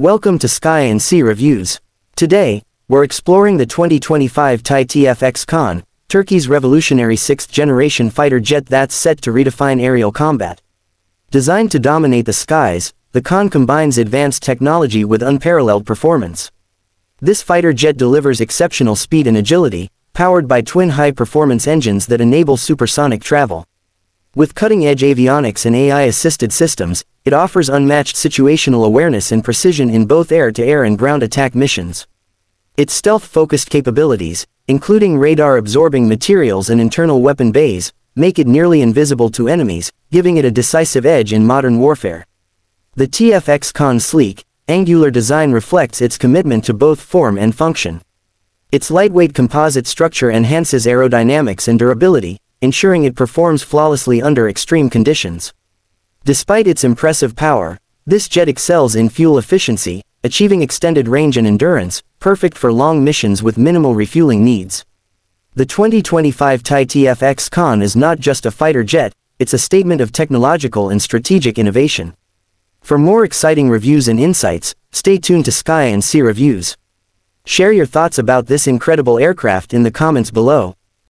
Welcome to Sky and Sea Reviews. Today, we're exploring the 2025 TAI TFX Kaan, Turkey's revolutionary sixth-generation fighter jet that's set to redefine aerial combat. Designed to dominate the skies, the Kaan combines advanced technology with unparalleled performance. This fighter jet delivers exceptional speed and agility, powered by twin high-performance engines that enable supersonic travel. With cutting-edge avionics and AI-assisted systems, it offers unmatched situational awareness and precision in both air-to-air -air and ground attack missions. Its stealth-focused capabilities, including radar-absorbing materials and internal weapon bays, make it nearly invisible to enemies, giving it a decisive edge in modern warfare. The TFX Kaan's sleek, angular design reflects its commitment to both form and function. Its lightweight composite structure enhances aerodynamics and durability, ensuring it performs flawlessly under extreme conditions. Despite its impressive power, this jet excels in fuel efficiency, achieving extended range and endurance, perfect for long missions with minimal refueling needs. The 2025 TAI TFX Kaan is not just a fighter jet, it's a statement of technological and strategic innovation. For more exciting reviews and insights, stay tuned to Sky and Sea Reviews. Share your thoughts about this incredible aircraft in the comments below.